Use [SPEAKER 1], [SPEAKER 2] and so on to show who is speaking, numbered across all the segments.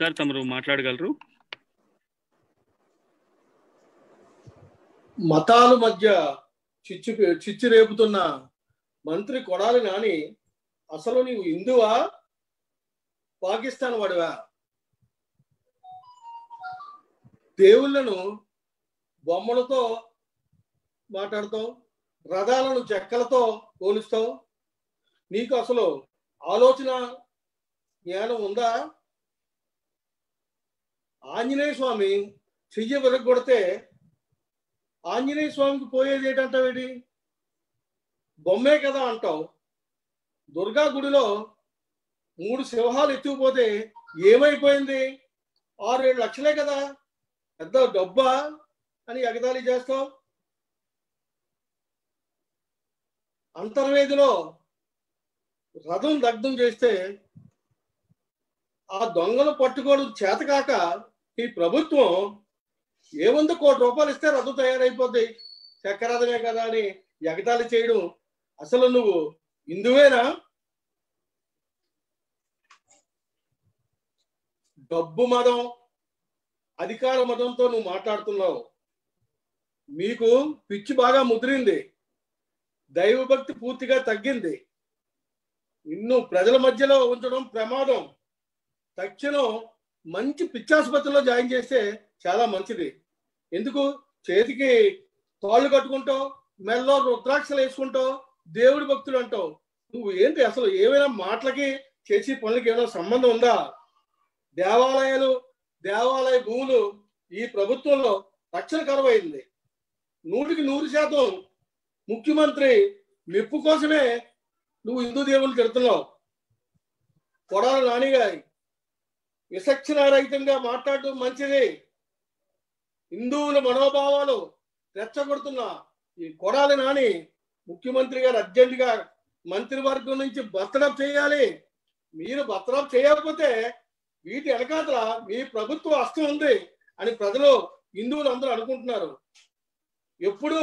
[SPEAKER 1] Sir తమరు మాట్లాడగలరు?
[SPEAKER 2] మతాల మధ్య చిచ్చు చిచ్చు రేపుతున్న మంత్రి కొడాలి నాని అసలు నీవు హిందువా? పాకిస్తాన్ వాడివా? దేవుళ్ళను బొమ్మలతో మాట్లాడతావు రథాలను చెక్కలతో పోలుస్తావు. నీకు అసలు ఆలోచన జ్ఞానం ఉందా? ఆంజనేయ స్వామి చెయ్యి విరగొడితే ఆంజనేయ స్వామికి పోయేది ఏంటంటావేటి? బొమ్మే కదా అంటావు. దుర్గా గుడిలో మూడు సింహాలు ఎత్తుకుపోతే ఏమైపోయింది? ఆరు ఏడు లక్షలే కదా. పెద్ద డబ్బా అని ఎగతాళి చేస్తావు. అంతర్వేదిలో రథం దగ్ధం చేస్తే ఆ దొంగలు పట్టుకోవడం చేతకాక ఈ ప్రభుత్వం ఏ వంద కోటి రూపాయలు ఇస్తే రథం తయారైపోద్ది. చక్రరథమే కదా అని ఎగతాళి చేయడం. అసలు నువ్వు హిందువేనా డబ్బు మదం అధికార మతంతో నువ్వు మాట్లాడుతున్నావు. మీకు పిచ్చి బాగా ముదిరింది. దైవభక్తి పూర్తిగా తగ్గింది. నిన్ను ప్రజల మధ్యలో ఉంచడం ప్రమాదం. తక్షణం మంచి పిచ్చాసుపత్రిలో జాయిన్ చేస్తే చాలా మంచిది. ఎందుకు? చేతికి తాళ్ళు కట్టుకుంటావు మెల్లో రుద్రాక్షలు వేసుకుంటావు దేవుడి భక్తులు అంటావు. నువ్వు ఏంటి అసలు ఏమైనా మాటలకి చేసి పనులకి ఏమైనా సంబంధం ఉందా? దేవాలయాలు దేవాలయ భూములు ఈ ప్రభుత్వంలో రక్షణ కరువైంది. నూటికి నూరు శాతం ముఖ్యమంత్రి మెప్పు కోసమే నువ్వు హిందూ దేవుళ్ళు తిడుతున్నావు. కొడాల నానిగారి విసక్షణారహితంగా మాట్లాడటం మంచిది. హిందువుల మనోభావాలు రెచ్చగొడుతున్న ఈ కొడాలి నాని ముఖ్యమంత్రి గారు అర్జెంటుగా మంత్రివర్గం నుంచి బర్తడప్ చేయాలి. మీరు బర్తడప్ చేయకపోతే వీటి వెనకాతల మీ ప్రభుత్వ హస్తం ఉంది అని ప్రజలు హిందువులు అందరూ అనుకుంటున్నారు. ఎప్పుడు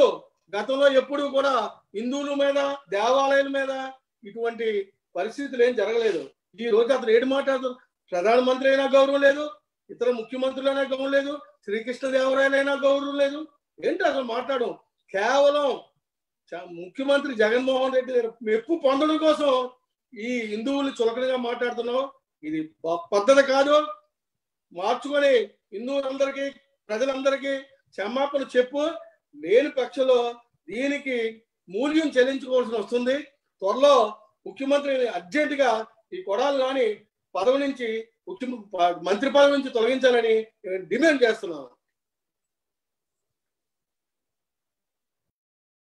[SPEAKER 2] గతంలో ఎప్పుడు కూడా హిందువుల మీద దేవాలయాల మీద ఇటువంటి పరిస్థితులు ఏం జరగలేదు. ఈ రోజు అతను ఏడు మాట్లాడుతున్నారు ప్రధానమంత్రి అయినా గౌరవం లేదు ఇతర ముఖ్యమంత్రులైనా గౌరవం లేదు శ్రీకృష్ణదేవరాయలైనా గౌరవం లేదు. ఏంటి అసలు మాట్లాడడం? కేవలం ముఖ్యమంత్రి జగన్మోహన్ రెడ్డి మెప్పు పొందడం కోసం ఈ హిందువులు చులకనగా మాట్లాడుతున్నావు. ఇది పద్ధతి కాదు. మార్చుకొని హిందువులందరికీ ప్రజలందరికీ క్షమాపణ చెప్పు. లేని పక్షంలో దీనికి మూల్యం చెల్లించుకోవాల్సి వస్తుంది. త్వరలో ముఖ్యమంత్రిని అర్జెంటుగా ఈ కొడాలు నాని పదవి నుంచి ముఖ్య మంత్రి పదవి నుంచి తొలగించాలని డిమాండ్ చేస్తున్నాను.